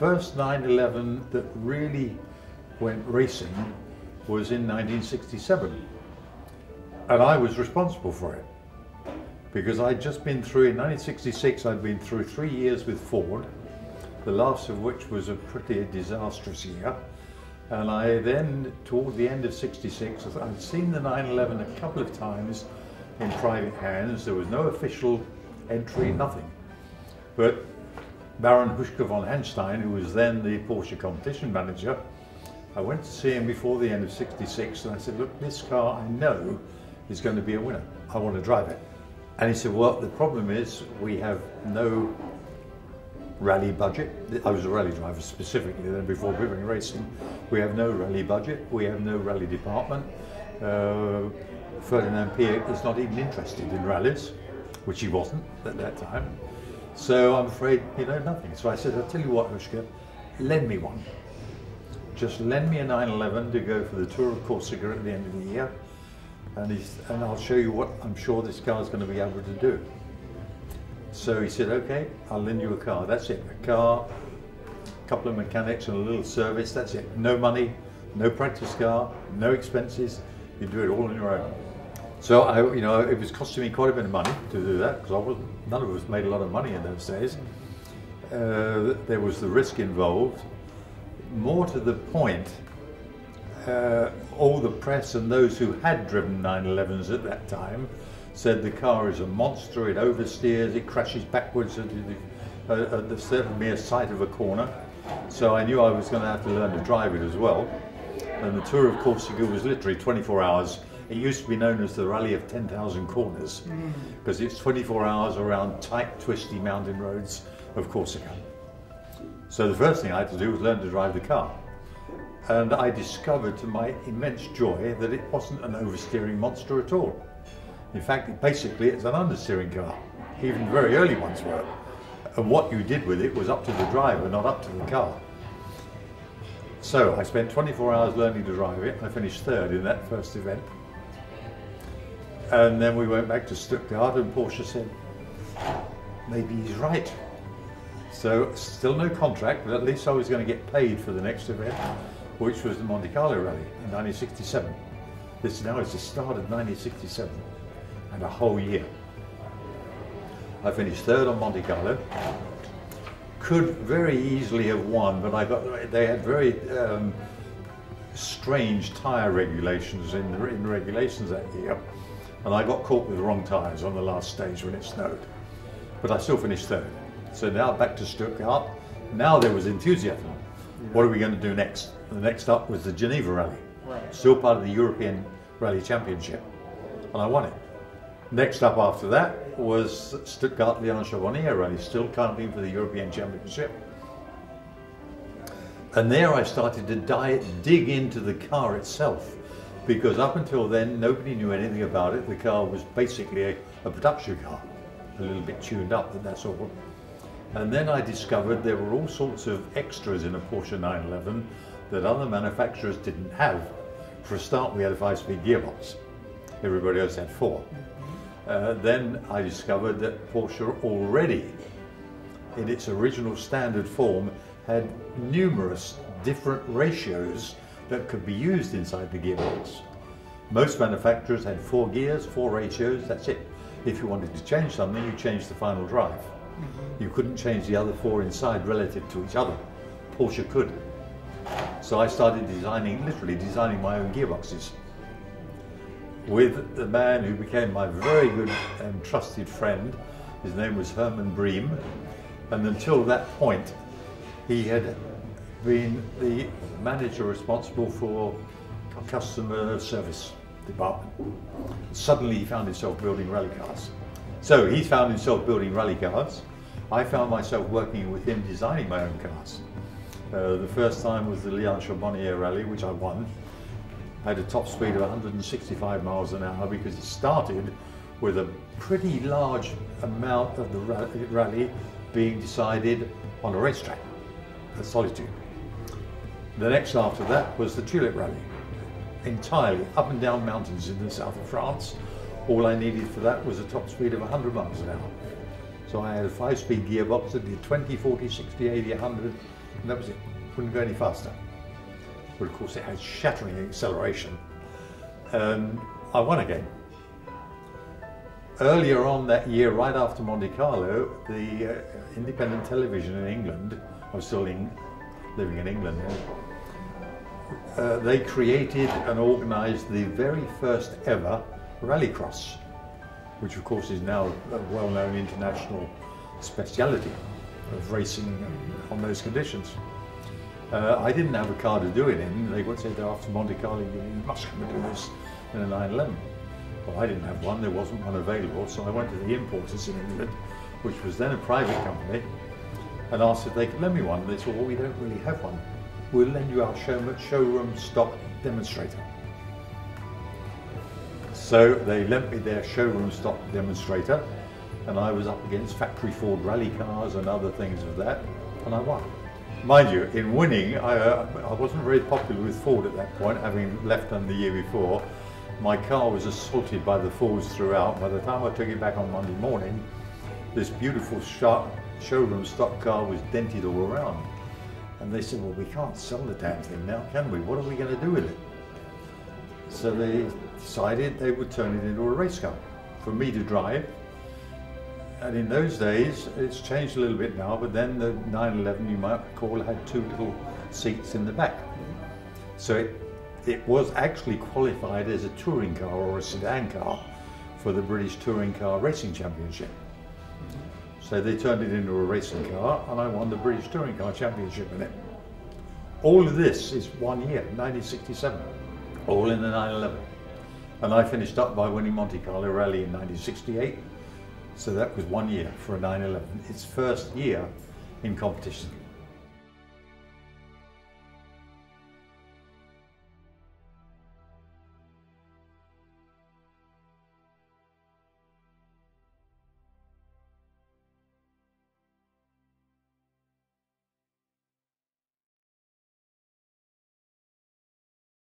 first 911 that really went racing was in 1967. And I was responsible for it. Because I'd just been through, in 1966, I'd been through three years with Ford, the last of which was a pretty disastrous year. And I then, toward the end of 66, I'd seen the 911 a couple of times in private hands. There was no official entry, nothing. But Baron Huschke von Hanstein, who was then the Porsche competition manager, I went to see him before the end of 66 and I said, look, this car I know is going to be a winner. I want to drive it. And he said, well, the problem is we have no rally budget. I was a rally driver specifically then before Pickering Racing. We have no rally budget. We have no rally department. Uh, Ferdinand Piëch is not even interested in rallies, which he wasn't at that time. So I'm afraid, you know, nothing. So I said, I'll tell you what, Huschke, lend me one. Just lend me a 911 to go for the Tour of Corsica at the end of the year. And, and I'll show you what I'm sure this car is going to be able to do. So he said, okay, I'll lend you a car. That's it, a car, a couple of mechanics and a little service, that's it. No money, no practice car, no expenses. You do it all on your own. So I, you know, it was costing me quite a bit of money to do that because I wasn't. None of us made a lot of money in those days. Uh, there was the risk involved. More to the point, uh, all the press and those who had driven 911s at that time said the car is a monster. It oversteers. It crashes backwards at the, uh, at the mere sight of a corner. So I knew I was going to have to learn to drive it as well. And the Tour of Corsica was literally 24 hours it used to be known as the Rally of 10,000 Corners because mm. it's 24 hours around tight, twisty mountain roads of Corsica. So the first thing I had to do was learn to drive the car. And I discovered to my immense joy that it wasn't an oversteering monster at all. In fact, it basically it's an understeering car. Even very early ones were. And what you did with it was up to the driver, not up to the car. So I spent 24 hours learning to drive it. I finished third in that first event. And then we went back to Stuttgart and Porsche said, maybe he's right. So still no contract, but at least I was going to get paid for the next event, which was the Monte Carlo Rally in 1967. This now is the start of 1967 and a whole year. I finished third on Monte Carlo. Could very easily have won, but I got they had very um, strange tyre regulations in, the, in regulations that year and I got caught with the wrong tyres on the last stage when it snowed. But I still finished third. So now back to Stuttgart. Now there was enthusiasm. Yeah. What are we going to do next? The next up was the Geneva Rally, right. still part of the European Rally Championship, and I won it. Next up after that was Stuttgart Lyon Charbonnières Rally, still counting for the European Championship. And there I started to diet, dig into the car itself because up until then nobody knew anything about it. The car was basically a, a production car, a little bit tuned up and that's all. And then I discovered there were all sorts of extras in a Porsche 911 that other manufacturers didn't have. For a start, we had a five-speed gearbox. Everybody else had four. Uh, then I discovered that Porsche already, in its original standard form, had numerous different ratios that could be used inside the gearbox. Most manufacturers had four gears, four ratios, that's it. If you wanted to change something, you changed the final drive. Mm -hmm. You couldn't change the other four inside relative to each other. Porsche could. So I started designing, literally designing my own gearboxes with the man who became my very good and trusted friend. His name was Herman Bream. And until that point, he had been the manager responsible for customer service department. Suddenly he found himself building rally cars. So he found himself building rally cars. I found myself working with him designing my own cars. Uh, the first time was the Lyon Charbonnières rally, which I won. I had a top speed of 165 miles an hour because it started with a pretty large amount of the rally being decided on a racetrack at Solitude. The next after that was the Tulip Rally, entirely up and down mountains in the south of France. All I needed for that was a top speed of 100 miles an hour. So I had a five-speed gearbox that did 20, 40, 60, 80, 100 and that was it. Wouldn't go any faster. But of course, it had shattering acceleration. And I won again. Earlier on that year, right after Monte Carlo, the uh, independent television in England, I was still in, living in England, uh, they created and organised the very first ever rallycross, which of course is now a well-known international speciality of racing on those conditions. Uh, I didn't have a car to do it in. They would say after Monte Carlo, you must come and do this in a 911. Well, I didn't have one. There wasn't one available, so I went to the importers in England, which was then a private company, and asked if they could lend me one. They said, well, we don't really have one. We'll lend you our showroom stock demonstrator. So they lent me their showroom stock demonstrator, and I was up against factory Ford rally cars and other things of that, and I won. Mind you, in winning, I, uh, I wasn't very popular with Ford at that point, having left them the year before. My car was assaulted by the Fords throughout. By the time I took it back on Monday morning, this beautiful sharp showroom stock car was dented all around. And they said, well, we can't sell the damn thing now, can we? What are we going to do with it? So they decided they would turn it into a race car for me to drive. And in those days, it's changed a little bit now, but then the 911, you might recall, had two little seats in the back. So it, it was actually qualified as a touring car or a sedan car for the British Touring Car Racing Championship. So they turned it into a racing car and I won the British Touring Car Championship in it. All of this is one year, 1967, all in the 911. And I finished up by winning Monte Carlo Rally in 1968. So that was one year for a 911, its first year in competition.